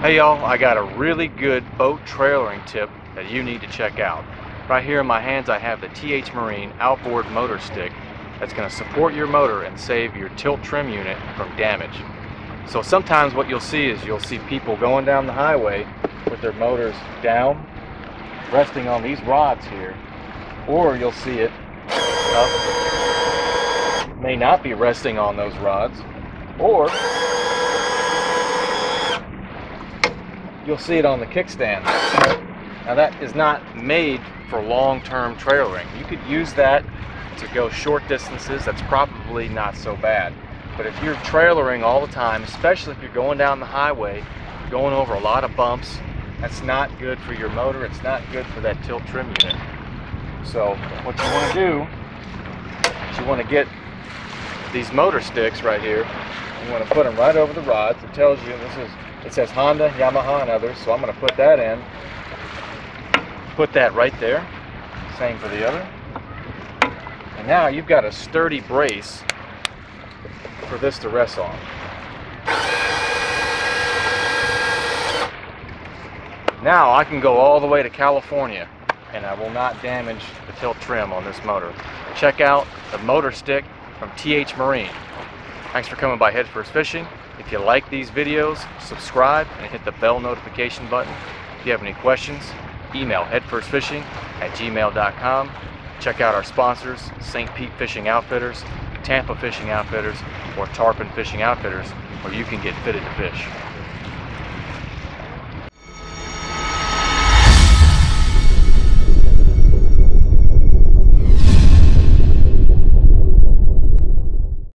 Hey y'all, I got a really good boat trailering tip that you need to check out. Right here in my hands I have the TH Marine outboard Motor Stik that's going to support your motor and save your tilt trim unit from damage. So sometimes what you'll see is you'll see people going down the highway with their motors down, resting on these rods here, or you'll see it up, may not be resting on those rods, or you'll see it on the kickstand. Now that is not made for long-term trailering. You could use that to go short distances. That's probably not so bad. But if you're trailering all the time, especially if you're going down the highway, going over a lot of bumps, that's not good for your motor. It's not good for that tilt trim unit. So what you want to do is you want to get these Motor Stiks right here. You want to put them right over the rods. It tells you this is it says Honda, Yamaha, and others. So I'm going to put that in. Put that right there. Same for the other. And now you've got a sturdy brace for this to rest on. Now I can go all the way to California and I will not damage the tilt trim on this motor. Check out the Motor Stik from TH Marine. Thanks for coming by Head First Fishing. If you like these videos, subscribe and hit the bell notification button. If you have any questions, email headfirstfishing at gmail.com. Check out our sponsors, St. Pete Fishing Outfitters, Tampa Fishing Outfitters, or Tarpon Fishing Outfitters, where you can get fitted to fish.